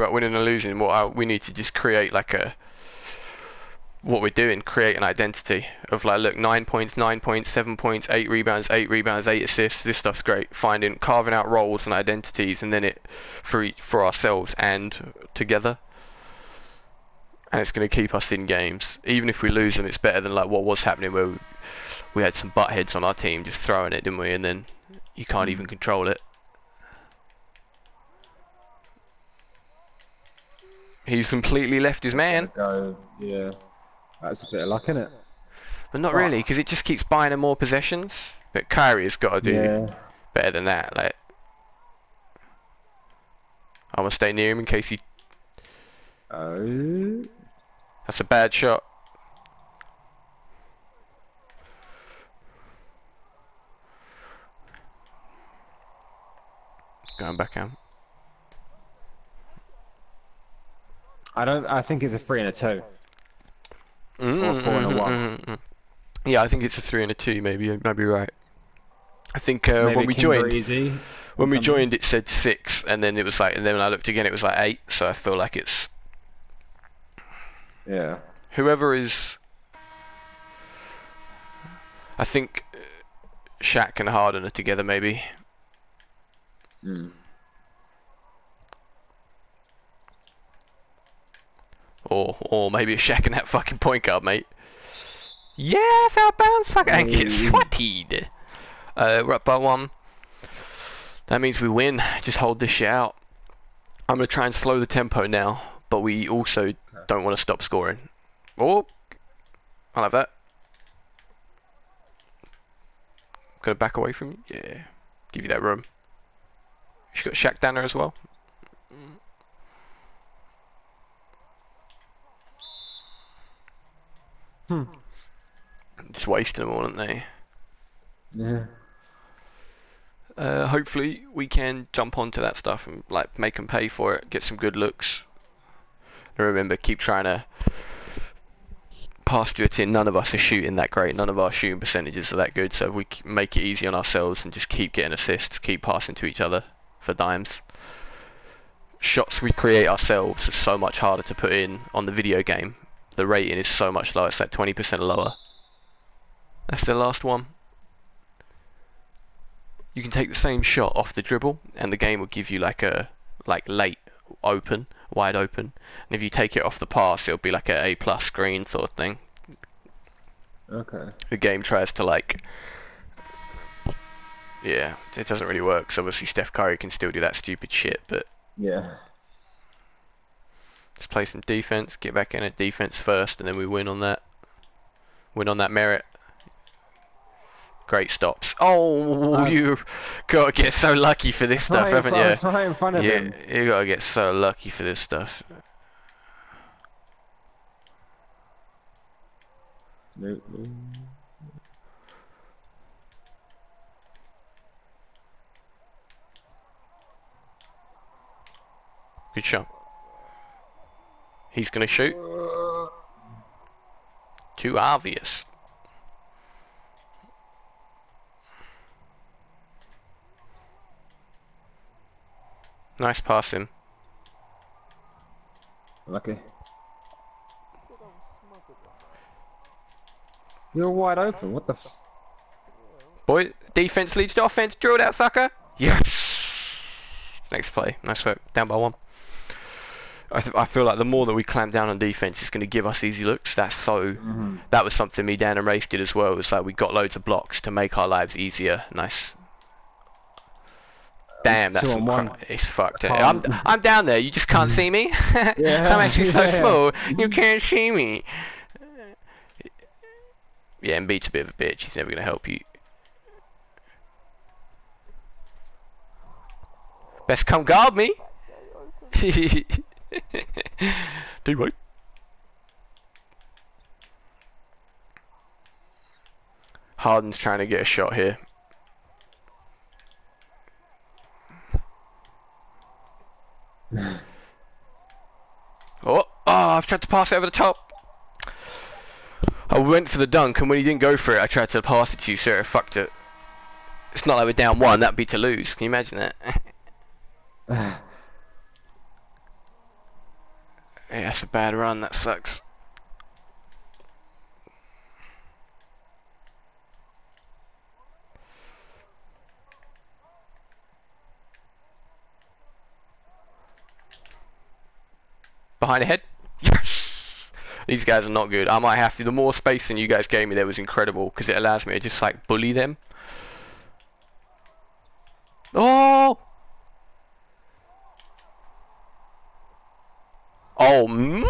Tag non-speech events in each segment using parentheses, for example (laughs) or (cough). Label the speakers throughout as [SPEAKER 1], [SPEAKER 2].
[SPEAKER 1] about winning and losing. What I, we need to just create like a what we're doing, create an identity of like, look, nine points, nine points, seven points, eight rebounds, eight rebounds, eight assists. This stuff's great. Finding, carving out roles and identities, and then it for each, for ourselves and together. And it's going to keep us in games. Even if we lose them, it's better than like what was happening where we, we had some butt heads on our team just throwing it, didn't we? And then you can't mm. even control it. He's completely left his man.
[SPEAKER 2] Go, yeah. That's a bit of luck, isn't it?
[SPEAKER 1] But not really, because it just keeps buying him more possessions. But Kyrie's got to do
[SPEAKER 2] Yeah.
[SPEAKER 1] better than that. Like, I'm gonna stay near him in case he.
[SPEAKER 2] Oh.
[SPEAKER 1] That's a bad shot. Going back out.
[SPEAKER 2] I don't. I think it's a three and a two.
[SPEAKER 1] Mm,
[SPEAKER 2] Or four and a
[SPEAKER 1] mm,
[SPEAKER 2] one.
[SPEAKER 1] mm, mm, mm. Yeah, I think it's a three and a two. Maybe you might be right. I think uh, when we joined, when we joined, it said six, and then it was like, and then when I looked again, it was like eight. So I feel like it's
[SPEAKER 2] Yeah.
[SPEAKER 1] whoever is. I think uh, Shaq and Harden are together, maybe.
[SPEAKER 2] Mm.
[SPEAKER 1] Or or maybe it's Shaq and that fucking point guard, mate. Yes, outbound fucking and get
[SPEAKER 2] Hey.
[SPEAKER 1] swatted. Uh, we're up by one. That means we win. Just hold this shit out. I'm gonna try and slow the tempo now, but we also don't want to stop scoring. Oh, I'll have that. Gonna back away from you? Yeah. Give you that room. She's got Shaq down there as well. Just wasting them all, aren't they?
[SPEAKER 2] Yeah.
[SPEAKER 1] Uh, hopefully we can jump onto that stuff and like make them pay for it, get some good looks. And remember, keep trying to pass to it in. None of us are shooting that great. None of our shooting percentages are that good. So if we make it easy on ourselves and just keep getting assists, keep passing to each other for dimes. Shots we create ourselves are so much harder to put in on the video game. The rating is so much lower. It's like 20% lower. That's the last one you can take the same shot off the dribble and the game will give you like a like late open wide open and if you take it off the pass it'll be like a A plus screen sort of thing
[SPEAKER 2] Okay.
[SPEAKER 1] the game tries to like yeah it doesn't really work so obviously Steph Curry can still do that stupid shit but
[SPEAKER 2] Yeah.
[SPEAKER 1] Let's play some defense get back in it defense first and then we win on that win on that merit great stops oh
[SPEAKER 2] Um,
[SPEAKER 1] you gotta get so lucky for this (laughs) stuff haven't you
[SPEAKER 2] right in front of
[SPEAKER 1] Yeah,
[SPEAKER 2] him.
[SPEAKER 1] you gotta get so lucky for this stuff.
[SPEAKER 2] Nope.
[SPEAKER 1] Good shot. He's gonna shoot. Too obvious. Nice passing.
[SPEAKER 2] Lucky. You're wide open. What the? F-
[SPEAKER 1] Boy, defense leads to offense. Drill that sucker. Yes. Next play. Nice work. Down by one. I, th- I feel like the more that we clamp down on defense, it's going to give us easy looks. That's so.
[SPEAKER 2] Mhm.
[SPEAKER 1] That was something me, Dan, and Race did as well. It was like we got loads of blocks to make our lives easier. Nice. Damn, that's some
[SPEAKER 2] on
[SPEAKER 1] cra-
[SPEAKER 2] one.
[SPEAKER 1] it's fucked. I'm I'm down there. You just can't see me. (laughs)
[SPEAKER 2] Yeah,
[SPEAKER 1] I'm actually so
[SPEAKER 2] yeah.
[SPEAKER 1] small. You (laughs) can't see me. Yeah, Embiid's a bit of a bitch. He's never gonna help you. Best come guard me. (laughs) (laughs) Do right. Harden's trying to get a shot here. (laughs) Oh, oh, I've tried to pass it over the top. I went for the dunk, and when he didn't go for it, I tried to pass it to you, sir. Fucked it. It's not like we're down one. That'd be to lose. Can you imagine that? (laughs) Yeah, that's a bad run. That sucks. Behind the head. (laughs) These guys are not good. I might have to. The more spacing you guys gave me there was incredible because it allows me to just like bully them. Oh! Oh, (laughs)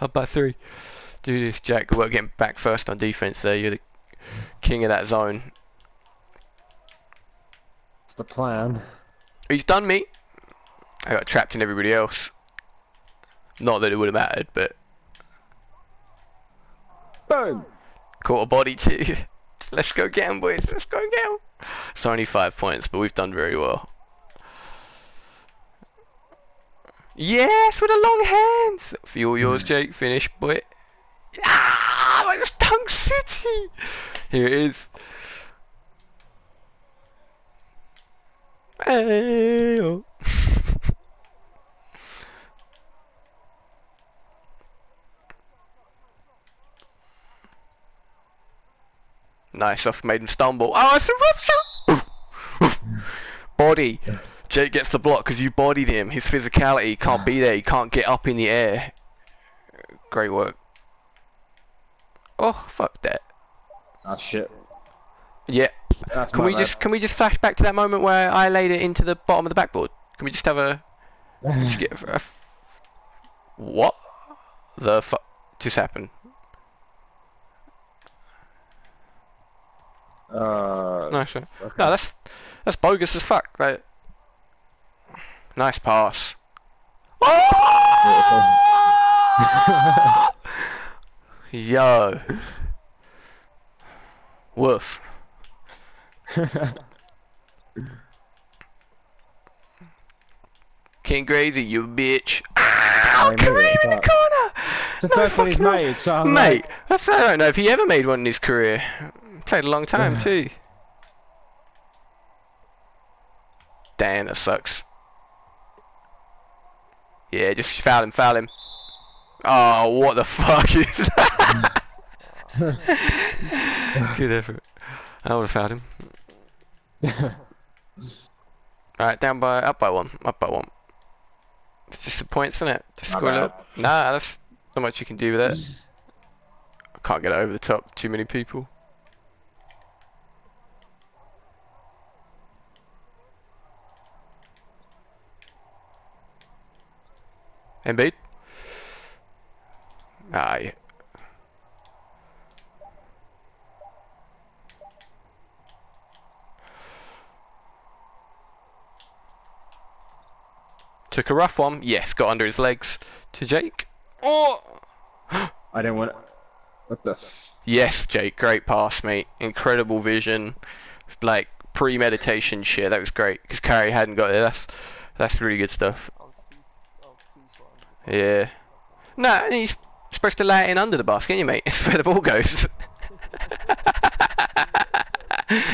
[SPEAKER 1] up by three. Do this, Jack. We're getting back first on defense there. You're the king of that zone.
[SPEAKER 2] It's the plan.
[SPEAKER 1] He's done me. I got trapped in everybody else. Not that it would have mattered, but
[SPEAKER 2] Boom!
[SPEAKER 1] caught a body too. (laughs) Let's go get him, boys. Let's go get him. It's only five points, but we've done very well. Yes, with the long hands. All yours, Jake. Finish, boy. Ah, my Stunk City. Here it is. Hey, (laughs) oh. Nice, I've made him stumble. Oh, it's a rough (laughs) shot! Body. Jake gets the block because you bodied him. His physicality can't be there. He can't get up in the air. Great work. Oh, fuck that.
[SPEAKER 2] Ah shit.
[SPEAKER 1] Yeah.
[SPEAKER 2] That's
[SPEAKER 1] Can we
[SPEAKER 2] bad.
[SPEAKER 1] just can we just flash back to that moment where I laid it into the bottom of the backboard? Can we just have a just get a, what the fuck just happened?
[SPEAKER 2] Uh,
[SPEAKER 1] No, sure.
[SPEAKER 2] okay.
[SPEAKER 1] No, that's that's bogus as fuck. Right. Nice pass. Oh! Yo. Woof. (laughs) King Crazy, you bitch. Ow,
[SPEAKER 2] I knew
[SPEAKER 1] Kareem in the corner!
[SPEAKER 2] It's the
[SPEAKER 1] No
[SPEAKER 2] first one he's made, so I'm
[SPEAKER 1] Mate,
[SPEAKER 2] like,
[SPEAKER 1] that's, I don't know if he ever made one in his career. Played a long time too. Damn, that sucks. Yeah, just foul him, foul him. Oh, what the (laughs) fuck is that? (laughs) Good effort. I would have fouled him. (laughs) Alright, down by, up by one, up by one. It's just the points, isn't it? Just
[SPEAKER 2] Not
[SPEAKER 1] score a little.
[SPEAKER 2] bad.
[SPEAKER 1] Nah, that's not much you can do with it. I can't get it over the top. Too many people. Embiid. Ah, yeah. Took a rough one. Yes, got under his legs to Jake. Oh!
[SPEAKER 2] I didn't want. it. What the?
[SPEAKER 1] Yes, Jake, great pass, mate. Incredible vision, like premeditation shit. That was great because Carey hadn't got it. That's that's really good stuff. Yeah. No, and he's supposed to lay it in under the basket, ain't you, mate? (laughs) It's where the ball goes. (laughs)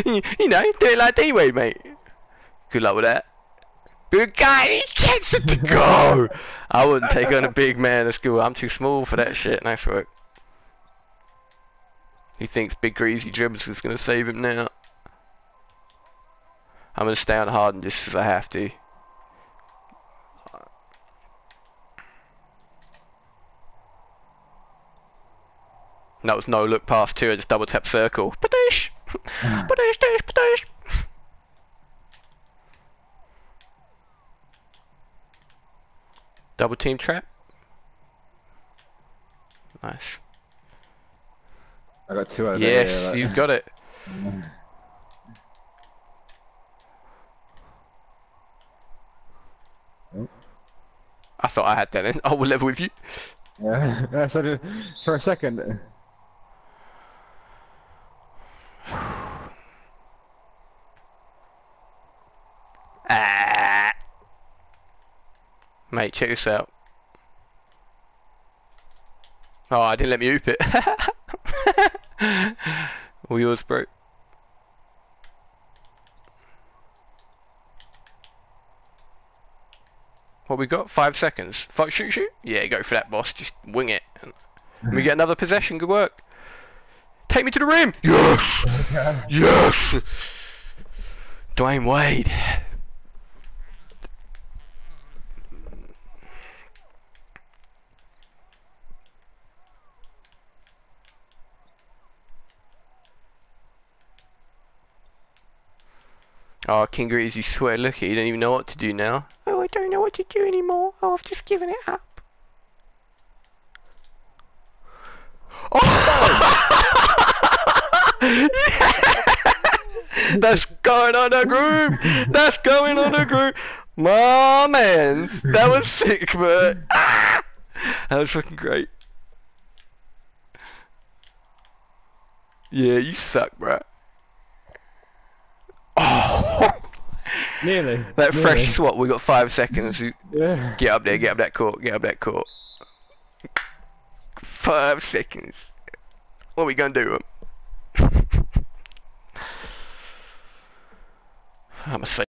[SPEAKER 1] you, know, do it like D-Wade, mate. Good luck with that. Good guy, he gets it to go. I wouldn't take on a big man at school. I'm too small for that shit. Nice work. He thinks big greasy dribbles is gonna save him now. I'm gonna stay on Harden just as I have to. That was no look past two, I just double tap circle. Padoosh! (laughs) Padoosh, doosh, padoosh! Double team trap. Nice.
[SPEAKER 2] I got two over
[SPEAKER 1] Yes,
[SPEAKER 2] here. like-
[SPEAKER 1] he's got it.
[SPEAKER 2] Oh. (laughs)
[SPEAKER 1] I thought I had that then. (laughs) I will level with you.
[SPEAKER 2] Yeah, yeah, so did- for a second.
[SPEAKER 1] Ah. Mate, check this out. Oh, I didn't let me oop it. (laughs) All yours, bro. What we got? Five seconds. Fuck, shoot, shoot. Yeah, go for that, boss. Just wing it. And we get another possession. Good work. Take me to the rim. Yes. (laughs) Yes. Dwyane Wade. Oh, King Greasy swear, look, he don't even know what to do now. Oh, I don't know what to do anymore. Oh, I've just given it up. Oh! (laughs) That's going on a group! That's going on a group! My man, that was sick, but ah! that was fucking great. Yeah, you suck, bro.
[SPEAKER 2] Nearly.
[SPEAKER 1] that
[SPEAKER 2] nearly.
[SPEAKER 1] fresh swat. We got five seconds.
[SPEAKER 2] Yeah.
[SPEAKER 1] Get up there. Get up that court. Get up that court. Five seconds. What are we gonna do? (laughs) I'm say.